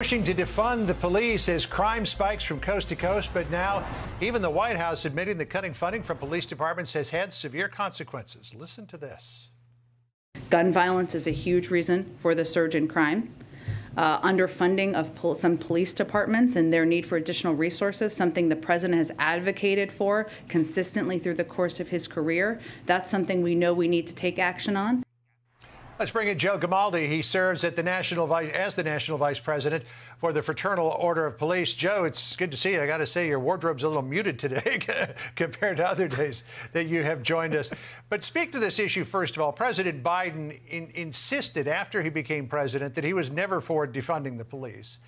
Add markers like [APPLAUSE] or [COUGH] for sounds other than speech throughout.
Pushing to defund the police as crime spikes from coast to coast, but now even the White House admitting that cutting funding from police departments has had severe consequences. Listen to this. Gun violence is a huge reason for the surge in crime. Uh, underfunding of pol- some police departments and their need for additional resources, something the president has advocated for consistently through the course of his career. That's something we know we need to take action on. Let's bring in Joe Gamaldi. He serves at the national vice, as the national vice president for the Fraternal Order of Police. Joe, it's good to see you. I got to say your wardrobe's a little muted today [LAUGHS] compared to other days that you have joined us. But speak to this issue first of all. President Biden in, insisted after he became president that he was never for defunding the police.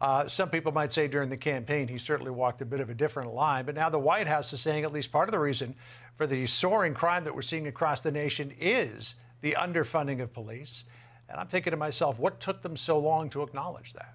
Uh, some people might say during the campaign he certainly walked a bit of a different line, but now the White House is saying at least part of the reason for the soaring crime that we're seeing across the nation is the underfunding of police. And I'm thinking to myself, what took them so long to acknowledge that?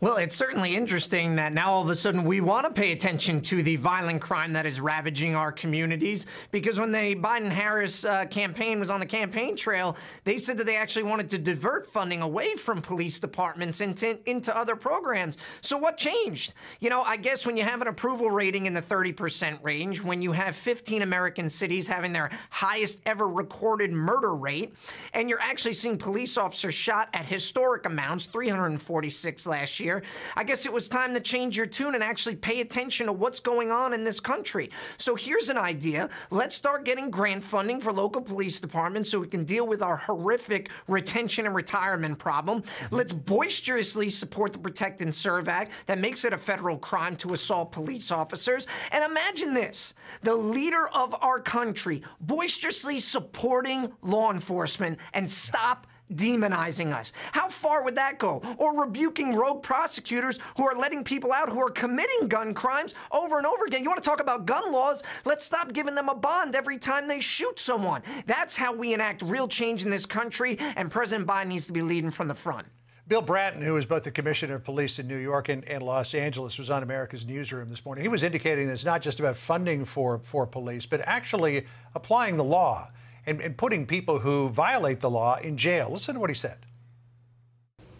Well, it's certainly interesting that now all of a sudden we want to pay attention to the violent crime that is ravaging our communities. Because when the Biden Harris uh, campaign was on the campaign trail, they said that they actually wanted to divert funding away from police departments into, into other programs. So, what changed? You know, I guess when you have an approval rating in the 30% range, when you have 15 American cities having their highest ever recorded murder rate, and you're actually seeing police officers shot at historic amounts 346 last year I guess it was time to change your tune and actually pay attention to what's going on in this country. So here's an idea. Let's start getting grant funding for local police departments so we can deal with our horrific retention and retirement problem. Let's boisterously support the Protect and Serve Act that makes it a federal crime to assault police officers. And imagine this the leader of our country boisterously supporting law enforcement and stop demonizing us. How far would that go? Or rebuking rogue prosecutors who are letting people out who are committing gun crimes over and over again. You want to talk about gun laws? Let's stop giving them a bond every time they shoot someone. That's how we enact real change in this country, and President Biden needs to be leading from the front. Bill Bratton, who is both the commissioner of police in New York and, and, Los Angeles, was on America's Newsroom this morning. He was indicating that it's not just about funding for, for police, but actually applying the law and, and putting people who violate the law in jail. Listen to what he said.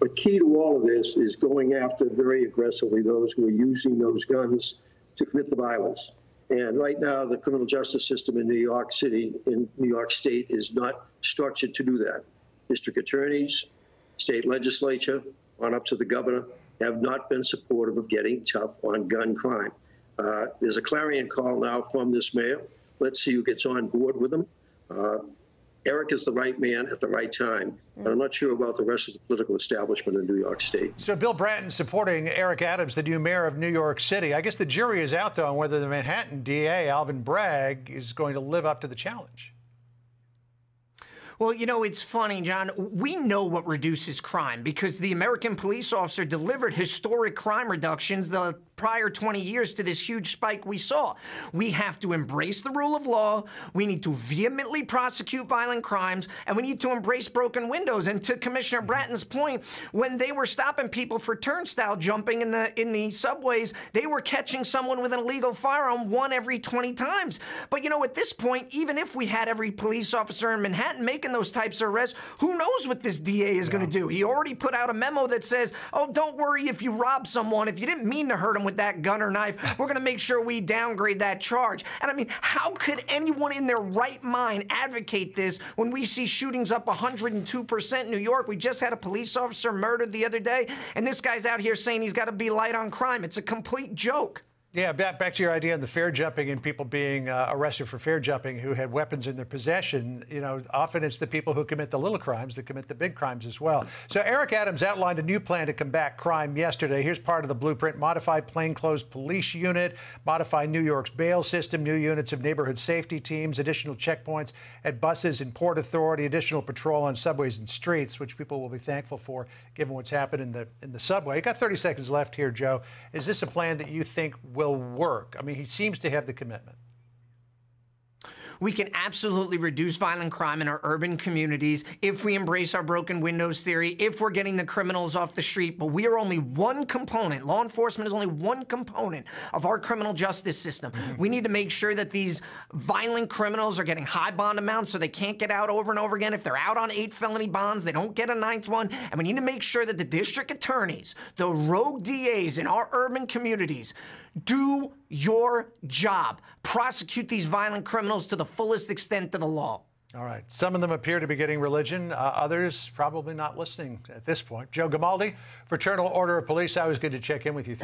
But key to all of this is going after very aggressively those who are using those guns to commit the violence. And right now, the criminal justice system in New York City, in New York State, is not structured to do that. District attorneys, state legislature, on up to the governor, have not been supportive of getting tough on gun crime. Uh, there's a clarion call now from this mayor. Let's see who gets on board with them. Uh, Eric is the right man at the right time. But I'm not sure about the rest of the political establishment in New York State. So Bill Bratton supporting Eric Adams, the new mayor of New York City. I guess the jury is out, though, on whether the Manhattan DA, Alvin Bragg, is going to live up to the challenge. Well, you know, it's funny, John. We know what reduces crime because the American police officer delivered historic crime reductions the prior 20 years to this huge spike we saw. We have to embrace the rule of law. We need to vehemently prosecute violent crimes, and we need to embrace broken windows. And to Commissioner mm-hmm. Bratton's point, when they were stopping people for turnstile jumping in the in the subways, they were catching someone with an illegal firearm one every 20 times. But you know, at this point, even if we had every police officer in Manhattan making those types of arrests, who knows what this DA is yeah. going to do? He already put out a memo that says, "Oh, don't worry if you rob someone. If you didn't mean to hurt them with that gun or knife, we're going to make sure we downgrade that charge. And I mean, how could anyone in their right mind advocate this when we see shootings up 102% in New York? We just had a police officer murdered the other day, and this guy's out here saying he's got to be light on crime. It's a complete joke. Yeah, back, back to your idea of the fare jumping and people being uh, arrested for fare jumping who had weapons in their possession. You know, often it's the people who commit the little crimes that commit the big crimes as well. So Eric Adams outlined a new plan to combat crime yesterday. Here's part of the blueprint: modified plainclothes police unit, modify New York's bail system, new units of neighborhood safety teams, additional checkpoints at buses and Port Authority, additional patrol on subways and streets, which people will be thankful for given what's happened in the in the subway. You got 30 seconds left here, Joe. Is this a plan that you think will work? I mean, he seems to have the commitment. We can absolutely reduce violent crime in our urban communities if we embrace our broken windows theory, if we're getting the criminals off the street. But we are only one component. Law enforcement is only one component of our criminal justice system. Mm-hmm. We need to make sure that these violent criminals are getting high bond amounts so they can't get out over and over again. If they're out on eight felony bonds, they don't get a ninth one. And we need to make sure that the district attorneys, the rogue DAs in our urban communities, do your job. Prosecute these violent criminals to the fullest extent of the law. All right. Some of them appear to be getting religion, uh, others probably not listening at this point. Joe Gamaldi, Fraternal Order of Police, always good to check in with you. Thank